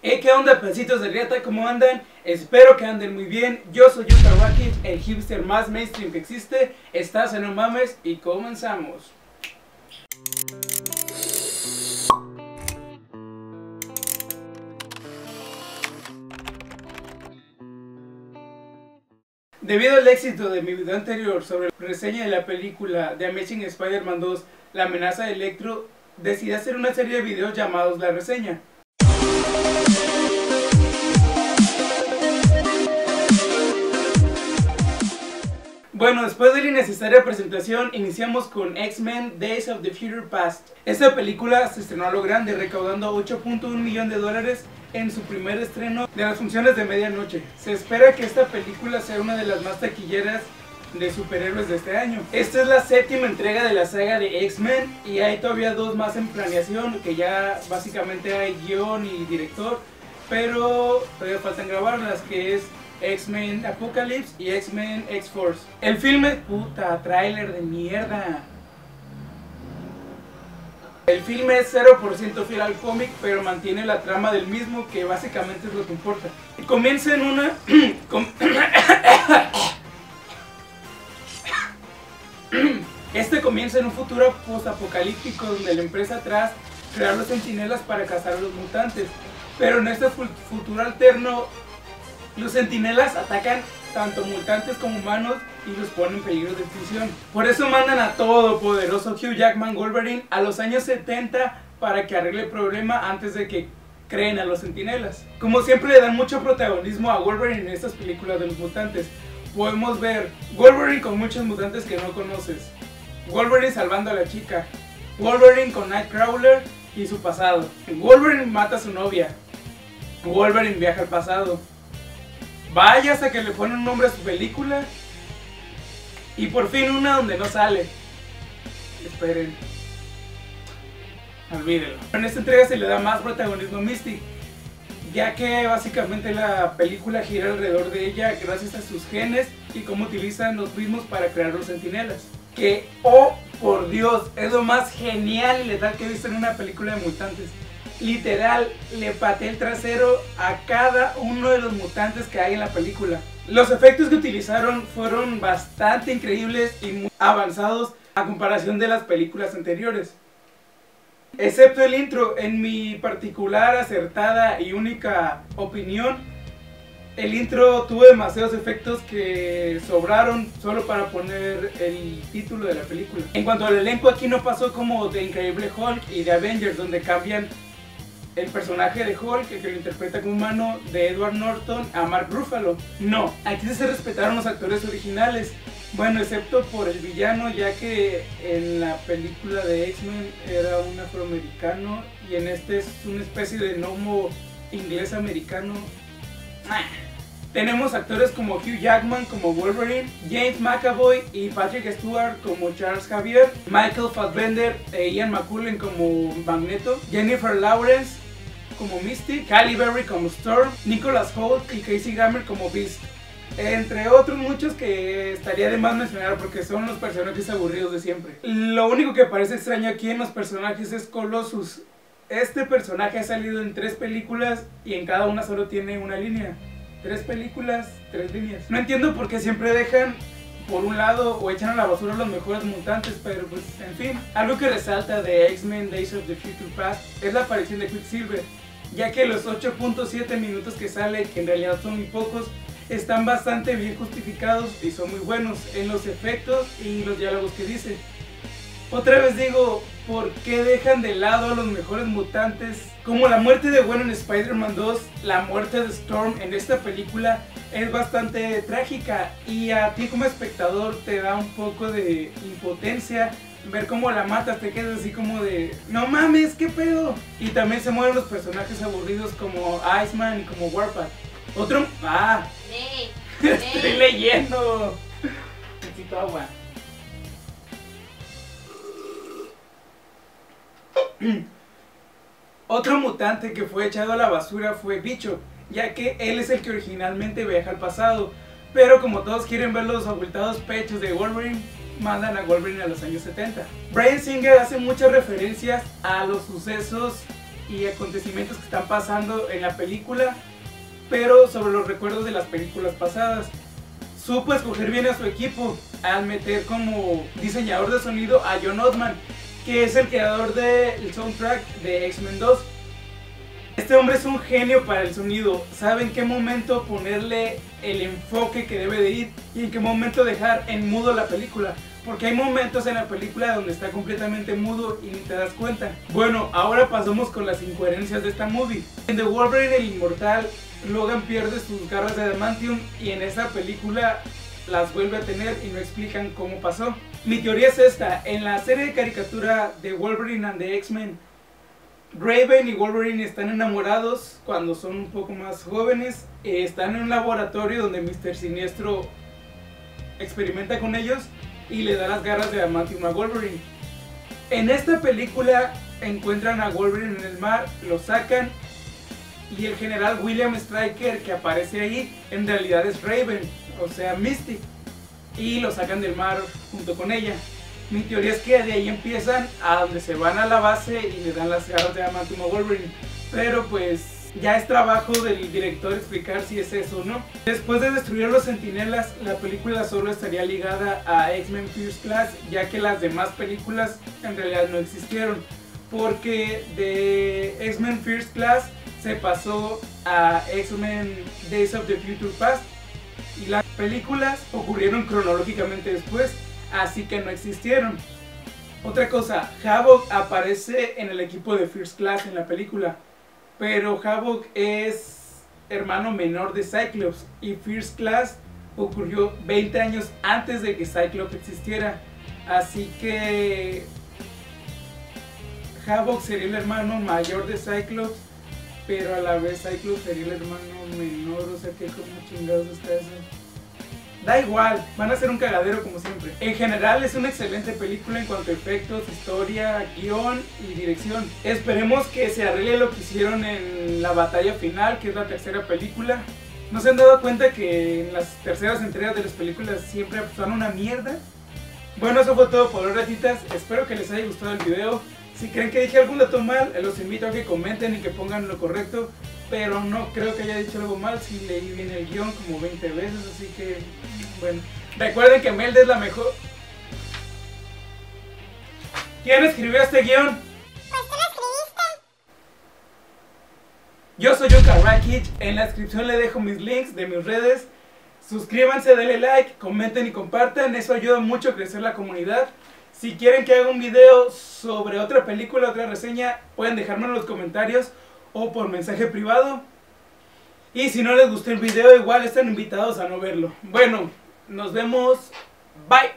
Hey, ¿qué onda, pedacitos de riata? ¿Cómo andan? Espero que anden muy bien. Yo soy Yuta Rakic, el hipster más mainstream que existe. Estás en No Mames y comenzamos. Debido al éxito de mi video anterior sobre la reseña de la película The Amazing Spider-Man 2, La amenaza de Electro, decidí hacer una serie de videos llamados La Reseña. Bueno, después de la innecesaria presentación, iniciamos con X-Men Days of the Future Past. Esta película se estrenó a lo grande, recaudando 8.1 millones de dólares en su primer estreno de las funciones de medianoche. Se espera que esta película sea una de las más taquilleras de superhéroes de este año. Esta es la séptima entrega de la saga de X-Men y hay todavía dos más en planeación, que ya básicamente hay guion y director, pero todavía faltan grabarlas, que es X-Men Apocalypse y X-Men X-Force. El filme, puta, tráiler de mierda. El filme es 0% fiel al cómic, pero mantiene la trama del mismo, que básicamente es lo que importa. Comienza en una... Este comienza en un futuro post-apocalíptico donde la empresa tras crear los sentinelas para cazar a los mutantes. Pero en este futuro alterno los centinelas atacan tanto mutantes como humanos y los ponen en peligro de extinción. Por eso mandan a todo poderoso Hugh Jackman Wolverine a los años 70 para que arregle el problema antes de que creen a los centinelas. Como siempre le dan mucho protagonismo a Wolverine en estas películas de los mutantes. Podemos ver Wolverine con muchos mutantes que no conoces. Wolverine salvando a la chica. Wolverine con Nightcrawler y su pasado. Wolverine mata a su novia. Wolverine viaja al pasado. Vaya hasta que le ponen un nombre a su película. Y por fin una donde no sale. Esperen. Olvídenlo. En esta entrega se le da más protagonismo a Mystic. Ya que básicamente la película gira alrededor de ella gracias a sus genes y cómo utilizan los mismos para crear los sentinelas. Que, oh por Dios, es lo más genial y letal que he visto en una película de mutantes literal le pateé el trasero a cada uno de los mutantes que hay en la película. Los efectos que utilizaron fueron bastante increíbles y muy avanzados a comparación de las películas anteriores. Excepto el intro, en mi particular acertada y única opinión, el intro tuvo demasiados efectos que sobraron solo para poner el título de la película. En cuanto al elenco, aquí no pasó como de Increíble Hulk y de Avengers, donde cambian el personaje de Hulk, que lo interpreta como humano, de Edward Norton a Mark Ruffalo. No, aquí se respetaron los actores originales. Bueno, excepto por el villano, ya que en la película de X-Men era un afroamericano y en este es una especie de gnomo inglés-americano. Tenemos actores como Hugh Jackman como Wolverine, James McAvoy y Patrick Stewart como Charles Xavier, Michael Fassbender e Ian McCullen como Magneto, Jennifer Lawrence como Misty, Halle Berry como Storm, Nicholas Holt y Casey Grammer como Beast. Entre otros muchos que estaría de más mencionar porque son los personajes aburridos de siempre. Lo único que parece extraño aquí en los personajes es Colossus. Este personaje ha salido en tres películas y en cada una solo tiene una línea. Tres películas, tres líneas. No entiendo por qué siempre dejan por un lado o echan a la basura los mejores mutantes, pero pues en fin. Algo que resalta de X-Men Days of the Future Past es la aparición de Quicksilver ya que los 8.7 minutos que sale, que en realidad son muy pocos, están bastante bien justificados y son muy buenos en los efectos y los diálogos que dice. Otra vez digo, ¿por qué dejan de lado a los mejores mutantes? Como la muerte de Gwen en Spider-Man 2, la muerte de Storm en esta película es bastante trágica y a ti como espectador te da un poco de impotencia ver cómo la matas, te quedas así como de, no mames, ¿qué pedo? Y también se mueven los personajes aburridos como Iceman y como Warpath. Otro, ah, estoy leyendo. Necesito agua. Otro mutante que fue echado a la basura fue Bicho, ya que él es el que originalmente viaja al pasado. Pero como todos quieren ver los abultados pechos de Wolverine, mandan a Wolverine a los años 70. Brian Singer hace muchas referencias a los sucesos y acontecimientos que están pasando en la película, pero sobre los recuerdos de las películas pasadas. Supo escoger bien a su equipo al meter como diseñador de sonido a John Ottman, que es el creador del soundtrack de X-Men 2. Este hombre es un genio para el sonido, sabe en qué momento ponerle el enfoque que debe de ir y en qué momento dejar en mudo la película. Porque hay momentos en la película donde está completamente mudo y ni te das cuenta. Bueno, ahora pasamos con las incoherencias de esta movie. En The Wolverine el Inmortal, Logan pierde sus garras de adamantium y en esa película las vuelve a tener y no explican cómo pasó. Mi teoría es esta, en la serie de caricatura de Wolverine and the X-Men, Raven y Wolverine están enamorados cuando son un poco más jóvenes, eh, están en un laboratorio donde Mr. Siniestro experimenta con ellos y le da las garras de adamantium a Wolverine. En esta película encuentran a Wolverine en el mar, lo sacan y el general William Stryker que aparece ahí en realidad es Raven, o sea Misty, y lo sacan del mar junto con ella. Mi teoría es que de ahí empiezan a donde se van a la base y le dan las garras de adamantium a Wolverine, pero pues ya es trabajo del director explicar si es eso o no. Después de destruir los sentinelas, la película solo estaría ligada a X-Men First Class, ya que las demás películas en realidad no existieron. Porque de X-Men First Class se pasó a X-Men Days of the Future Past y las películas ocurrieron cronológicamente después, así que no existieron. Otra cosa, Havoc aparece en el equipo de First Class en la película, pero Havoc es hermano menor de Cyclops y First Class ocurrió 20 años antes de que Cyclops existiera. Así que Havoc sería el hermano mayor de Cyclops, pero a la vez Cyclops sería el hermano menor, o sea que como chingados está eso. Da igual, van a ser un cagadero como siempre. En general es una excelente película en cuanto a efectos, historia, guion y dirección. Esperemos que se arregle lo que hicieron en la batalla final, que es la tercera película. ¿No se han dado cuenta que en las terceras entregas de las películas siempre son una mierda? Bueno, eso fue todo por hoy, ratitas. Espero que les haya gustado el video. Si creen que dije algún dato mal, los invito a que comenten y que pongan lo correcto. Pero no creo que haya dicho algo mal si leí bien el guion como 20 veces, así que bueno, recuerden que Melde es la mejor. ¿Quién escribió este guion? Pues tú lo escribiste. Yo soy Yuka Rakic. En la descripción le dejo mis links de mis redes. Suscríbanse, denle like, comenten y compartan. Eso ayuda mucho a crecer la comunidad. Si quieren que haga un video sobre otra película, otra reseña, pueden dejármelo en los comentarios o por mensaje privado. Y si no les gustó el video, igual están invitados a no verlo. Bueno, nos vemos. Bye.